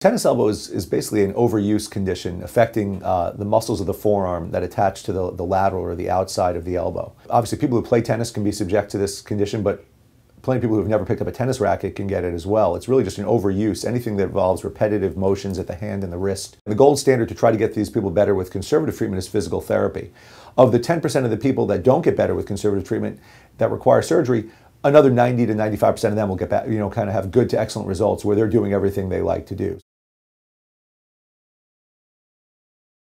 Tennis elbow is, is basically an overuse condition affecting uh, the muscles of the forearm that attach to the, the lateral or the outside of the elbow. Obviously, people who play tennis can be subject to this condition, but plenty of people who have never picked up a tennis racket can get it as well. It's really just an overuse, anything that involves repetitive motions at the hand and the wrist. The gold standard to try to get these people better with conservative treatment is physical therapy. Of the 10% of the people that don't get better with conservative treatment that require surgery, another 90 to 95% of them will get back, you know, kind of have good to excellent results where they're doing everything they like to do.